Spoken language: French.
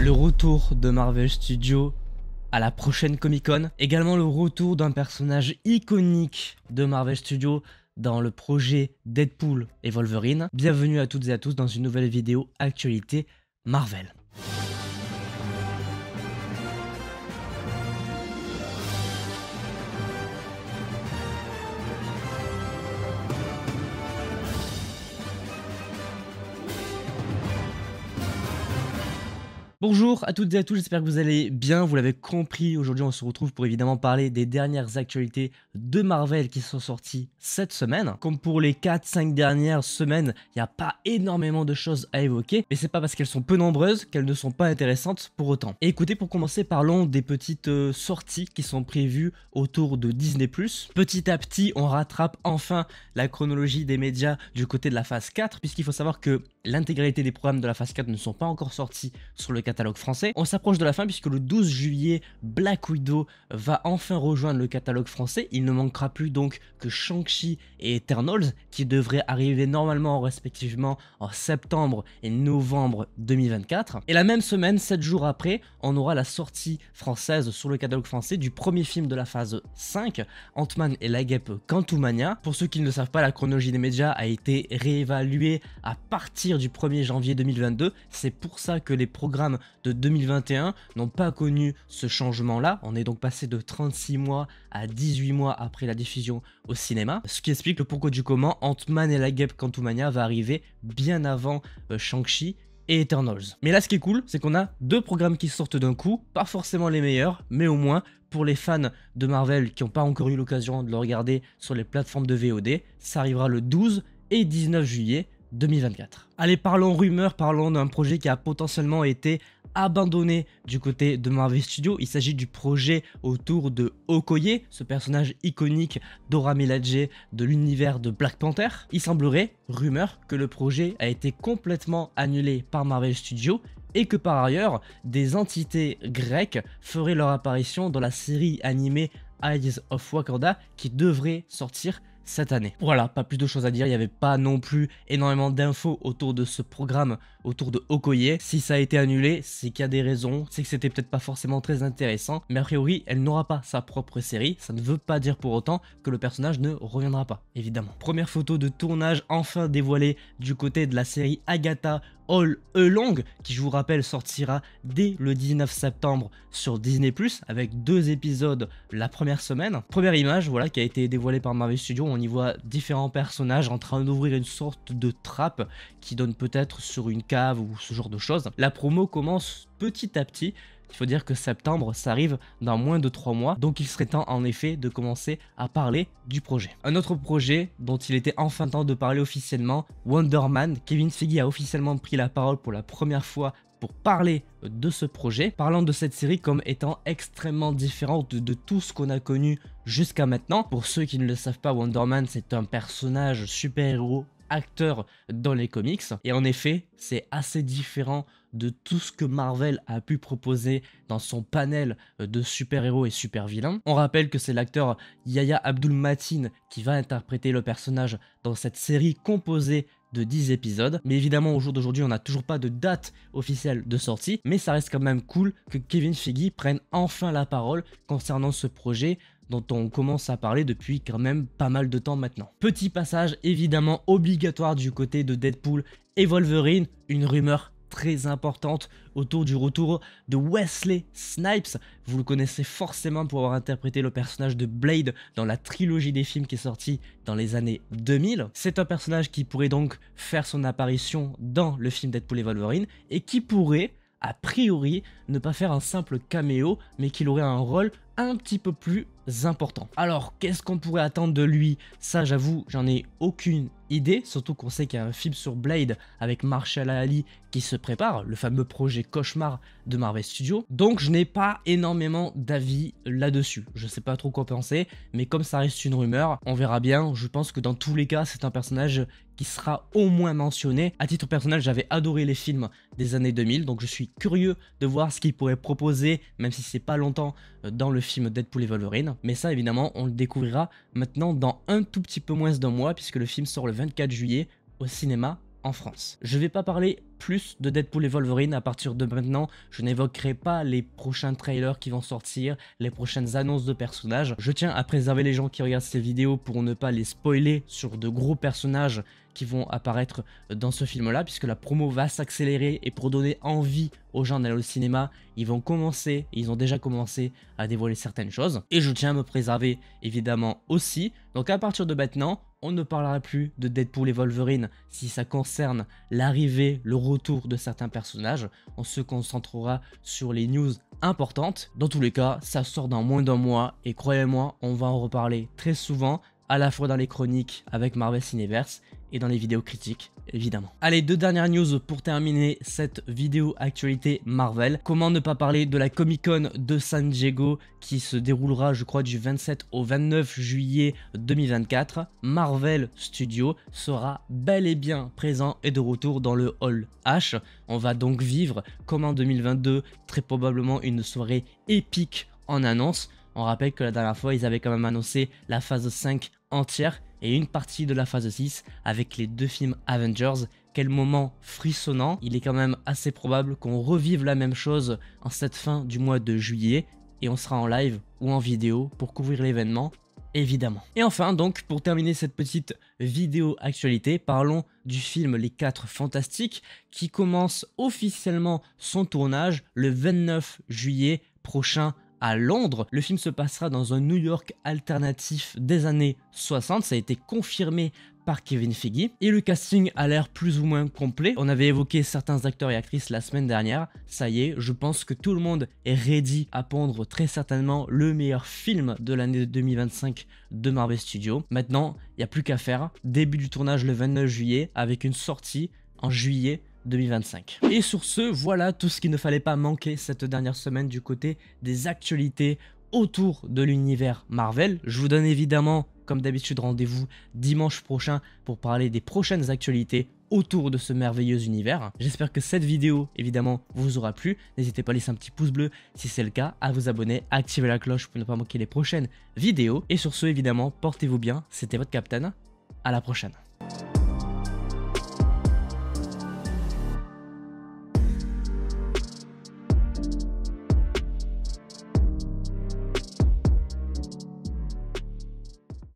Le retour de Marvel Studios à la prochaine Comic Con. Également le retour d'un personnage iconique de Marvel Studios dans le projet Deadpool et Wolverine. Bienvenue à toutes et à tous dans une nouvelle vidéo actualité Marvel. Bonjour à toutes et à tous, j'espère que vous allez bien, vous l'avez compris, aujourd'hui on se retrouve pour évidemment parler des dernières actualités de Marvel qui sont sorties cette semaine. Comme pour les 4-5 dernières semaines, il n'y a pas énormément de choses à évoquer, mais c'est pas parce qu'elles sont peu nombreuses qu'elles ne sont pas intéressantes pour autant. Écoutez, pour commencer, parlons des petites euh, sorties qui sont prévues autour de Disney+. Petit à petit, on rattrape enfin la chronologie des médias du côté de la phase 4, puisqu'il faut savoir que l'intégralité des programmes de la phase 4 ne sont pas encore sortis sur le catalogue français. On s'approche de la fin puisque le 12 juillet, Black Widow va enfin rejoindre le catalogue français. Il ne manquera plus donc que Shang-Chi et Eternals qui devraient arriver normalement respectivement en septembre et novembre 2024. Et la même semaine, 7 jours après, on aura la sortie française sur le catalogue français du premier film de la phase 5, Ant-Man et la guêpe Quantumania. Pour ceux qui ne savent pas, la chronologie des médias a été réévaluée à partir du 1er janvier 2022. C'est pour ça que les programmes de 2021 n'ont pas connu ce changement-là. On est donc passé de 36 mois à 18 mois après la diffusion au cinéma. Ce qui explique le pourquoi du comment Ant-Man et la guêpe Quantumania va arriver bien avant euh, Shang-Chi et Eternals. Mais là, ce qui est cool, c'est qu'on a deux programmes qui sortent d'un coup, pas forcément les meilleurs, mais au moins pour les fans de Marvel qui n'ont pas encore eu l'occasion de le regarder sur les plateformes de VOD, ça arrivera le 12 et 19 juillet 2024. Allez, parlons rumeurs, parlons d'un projet qui a potentiellement été abandonné du côté de Marvel Studios. Il s'agit du projet autour de Okoye, ce personnage iconique d'Ora Milaje de l'univers de Black Panther. Il semblerait, rumeur, que le projet a été complètement annulé par Marvel Studios et que par ailleurs, des entités grecques feraient leur apparition dans la série animée Eyes of Wakanda qui devrait sortir cette année. Voilà, pas plus de choses à dire, il n'y avait pas non plus énormément d'infos autour de ce programme, autour de Okoye. Si ça a été annulé, c'est qu'il y a des raisons, c'est que c'était peut-être pas forcément très intéressant, mais a priori, elle n'aura pas sa propre série, ça ne veut pas dire pour autant que le personnage ne reviendra pas, évidemment. Première photo de tournage enfin dévoilée du côté de la série Agatha All Along, qui je vous rappelle sortira dès le 19 septembre sur Disney+, avec deux épisodes la première semaine. Première image, voilà, qui a été dévoilée par Marvel Studios, on y voit différents personnages en train d'ouvrir une sorte de trappe qui donne peut-être sur une cave ou ce genre de choses. La promo commence petit à petit, il faut dire que septembre, ça arrive dans moins de 3 mois, donc il serait temps en effet de commencer à parler du projet. Un autre projet dont il était enfin temps de parler officiellement, Wonder Man. Kevin Feige a officiellement pris la parole pour la première fois pour parler de ce projet, parlant de cette série comme étant extrêmement différente de, tout ce qu'on a connu jusqu'à maintenant. Pour ceux qui ne le savent pas, Wonder Man c'est un personnage super-héros acteur dans les comics. Et en effet, c'est assez différent de tout ce que Marvel a pu proposer dans son panel de super-héros et super-vilains. On rappelle que c'est l'acteur Yaya Abdul Matin qui va interpréter le personnage dans cette série composée de 10 épisodes. Mais évidemment, au jour d'aujourd'hui, on n'a toujours pas de date officielle de sortie. Mais ça reste quand même cool que Kevin Feige prenne enfin la parole concernant ce projet dont on commence à parler depuis quand même pas mal de temps maintenant. Petit passage évidemment obligatoire du côté de Deadpool et Wolverine, une rumeur très importante autour du retour de Wesley Snipes. Vous le connaissez forcément pour avoir interprété le personnage de Blade dans la trilogie des films qui est sortie dans les années 2000. C'est un personnage qui pourrait donc faire son apparition dans le film Deadpool et Wolverine et qui pourrait a priori ne pas faire un simple caméo mais qu'il aurait un rôle un petit peu plus important. Alors qu'est-ce qu'on pourrait attendre de lui? Ça j'avoue j'en ai aucune idée, surtout qu'on sait qu'il y a un film sur Blade avec Marshall Ali qui se prépare, le fameux projet cauchemar de Marvel Studios. Donc je n'ai pas énormément d'avis là-dessus. Je sais pas trop quoi penser, mais comme ça reste une rumeur, on verra bien. Je pense que dans tous les cas, c'est un personnage qui sera au moins mentionné. À titre personnel, j'avais adoré les films des années 2000, donc je suis curieux de voir ce qu'il pourrait proposer, même si c'est pas longtemps, euh, dans le film Deadpool et Wolverine. Mais ça, évidemment, on le découvrira maintenant dans un tout petit peu moins d'un mois, puisque le film sort le 24 juillet au cinéma en France. Je vais pas parler plus de Deadpool et Wolverine à partir de maintenant. Je n'évoquerai pas les prochains trailers qui vont sortir, les prochaines annonces de personnages. Je tiens à préserver les gens qui regardent ces vidéos pour ne pas les spoiler sur de gros personnages qui vont apparaître dans ce film-là, puisque la promo va s'accélérer et pour donner envie aux gens d'aller au cinéma, ils vont commencer, ils ont déjà commencé à dévoiler certaines choses. Et je tiens à me préserver évidemment aussi. Donc à partir de maintenant, on ne parlera plus de Deadpool et Wolverine si ça concerne l'arrivée, le retour de certains personnages. On se concentrera sur les news importantes. Dans tous les cas, ça sort dans moins d'un mois et croyez-moi, on va en reparler très souvent, à la fois dans les chroniques avec Marvel Cineverse et dans les vidéos critiques Allez, deux dernières news pour terminer cette vidéo actualité Marvel. Comment ne pas parler de la Comic Con de San Diego qui se déroulera je crois du 27 au 29 juillet 2024. Marvel Studios sera bel et bien présent et de retour dans le Hall H. On va donc vivre comme en 2022 très probablement une soirée épique en annonce. On rappelle que la dernière fois ils avaient quand même annoncé la phase 5 entière et une partie de la phase 6 avec les deux films Avengers. Quel moment frissonnant, il est quand même assez probable qu'on revive la même chose en cette fin du mois de juillet et on sera en live ou en vidéo pour couvrir l'événement évidemment. Et enfin donc pour terminer cette petite vidéo actualité, parlons du film Les 4 Fantastiques qui commence officiellement son tournage le 29 juillet prochain à Londres. Le film se passera dans un New York alternatif des années 60, ça a été confirmé par Kevin Feige. Et le casting a l'air plus ou moins complet. On avait évoqué certains acteurs et actrices la semaine dernière. Ça y est, je pense que tout le monde est ready à pondre très certainement le meilleur film de l'année 2025 de Marvel Studios. Maintenant, il n'y a plus qu'à faire. Début du tournage le 29 juillet avec une sortie en juillet 2025. Et sur ce, voilà tout ce qu'il ne fallait pas manquer cette dernière semaine du côté des actualités autour de l'univers Marvel. Je vous donne évidemment, comme d'habitude, rendez-vous dimanche prochain pour parler des prochaines actualités autour de ce merveilleux univers. J'espère que cette vidéo, évidemment, vous aura plu. N'hésitez pas à laisser un petit pouce bleu si c'est le cas, à vous abonner, à activer la cloche pour ne pas manquer les prochaines vidéos. Et sur ce, évidemment, portez-vous bien. C'était votre Captain. À la prochaine.